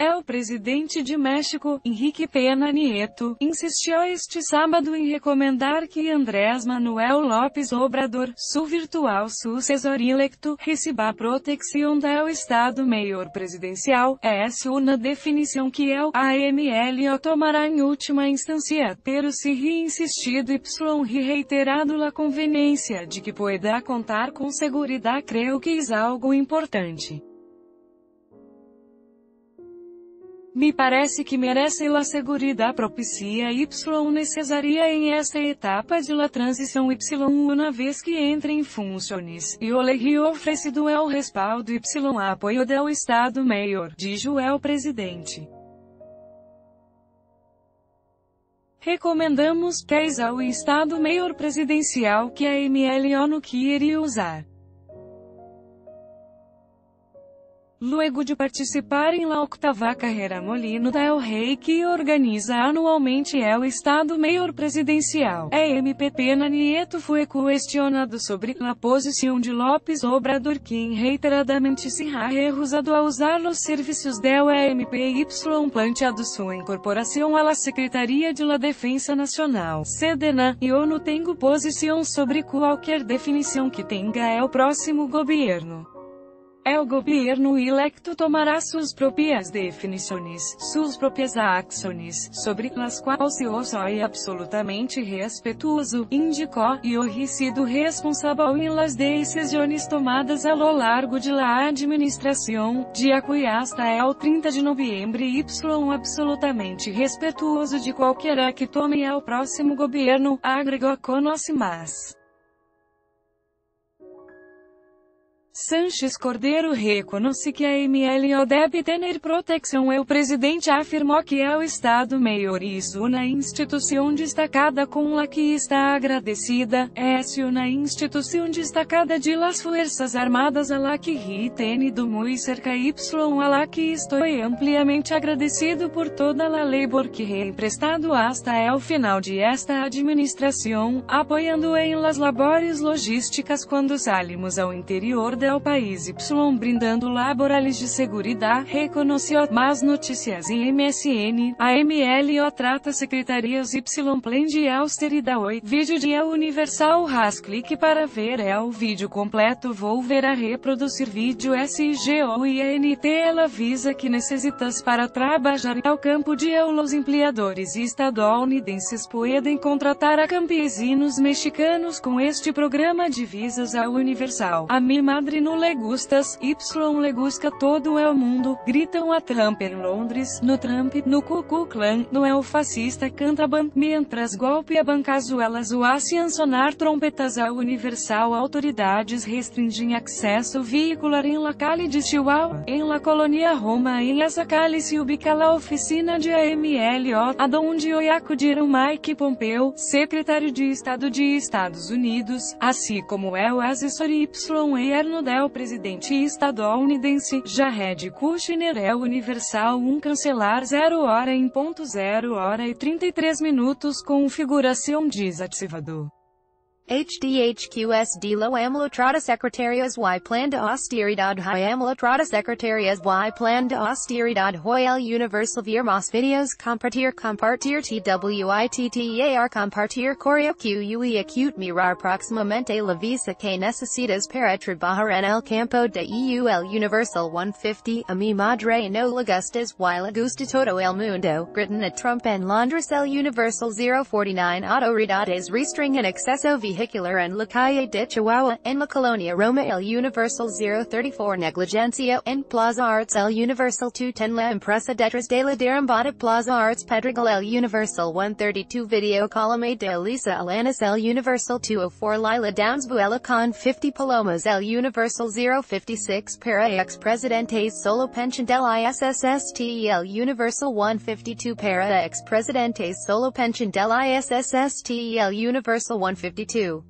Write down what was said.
É o presidente de México, Henrique Pena Nieto, insistiu este sábado em recomendar que Andrés Manuel López Obrador, su virtual sucessor electo, receba a proteção do Estado Maior Presidencial, essa uma definição que el AMLO tomará em última instância, pero se reinsistido y reiterado la conveniência de que pueda contar com segurança creio que é algo importante. Me parece que merece la seguridad propicia y necessaria em esta etapa de la transição y uma vez que entre em funções, e o lhe oferecido é o respaldo y apoio do Estado Maior, dijo el presidente. Recomendamos, que ao Estado Maior Presidencial que a MLO no queria usar. Luego de participar em la octava carreira Molino del Rey que organiza anualmente el Estado Maior Presidencial, a MPP Nieto foi questionado sobre a posição de López Obrador quem reiteradamente se ha recusado a usar os serviços del MPY planteado sua incorporação à Secretaria de la Defensa Nacional, SEDENA, e não tenho posição sobre qualquer definição que tenha o próximo governo. El gobierno electo tomará suas próprias definições, suas próprias ações, sobre as quais eu sou absolutamente respetuoso, indicou, e eu sido responsável em las decisões tomadas a lo largo de la administração, de aqui hasta el 30 de novembro y absolutamente respetuoso de qualquer que tome el próximo governo, agregou conosce mais. Sanches Cordeiro reconhece que a MLO deve ter proteção. O presidente afirmou que é o Estado maior e uma instituição destacada com a que está agradecida. É uma instituição destacada de las Forças Armadas a la que do muy cerca y a la que estou ampliamente agradecido por toda a labor que he emprestado hasta el final de esta administração, apoiando em las labores logísticas quando salimos ao interior da ao país Y brindando laborais de seguridade, reconheceu más notícias em MSN, a MLO trata secretarias Y plan de austeridade. Vídeo de El Universal Ras clique para ver el vídeo completo vou ver a reproduzir vídeo SGO e ANT ela avisa que necessitas para trabalhar ao campo de el los empleadores estadunidenses podem contratar a campesinos mexicanos com este programa de visas ao Universal. A mi madre no Legustas, Y Legusca todo é o mundo, gritam a Trump em Londres, no Trump, no Ku Klux Klan, no El Fascista Cantaban, mientras golpe a bancazuelas o sonar trompetas a Universal autoridades restringem acesso veicular em la Cali de Chihuahua, em la Colonia Roma em essa Cali se ubica la oficina de AMLO, aonde acudiram Mike Pompeo, secretário de Estado de Estados Unidos, assim como é o assessor Y Erno é o presidente estadunidense, Jared Kushner é o Universal 1 cancelar 0 hora em ponto 0 hora e 33 minutos configuração desativado. HDHQSD lo amlotrata secretarias y plan de austeridad hi amlotrata secretarias y plan de austeridad hoy el universal ver más videos compartir compartir twittar compartir correo QUE acute mirar próximamente la visa que necesitas para trabajar en el campo de EU el universal 150 a mi madre no le gustas y le gusta todo el mundo. Gritan a Trump en Londres el universal 049 autoridades restringen exceso vehicular vehicular en la calle de Chihuahua, en la colonia Roma el Universal 034 Negligencia, en Plaza Arts el Universal 210 La Empresa detrás de la derrumbada Plaza Arts Pedregal el Universal 132 Video Columna de Elisa Alanis el Universal 204 Lila Downs Buela con 50 Palomas el Universal 056 Para ex Presidentes Solo Pension del ISSST el Universal 152 Para ex Presidentes Solo Pension del ISSST el Universal 152 2.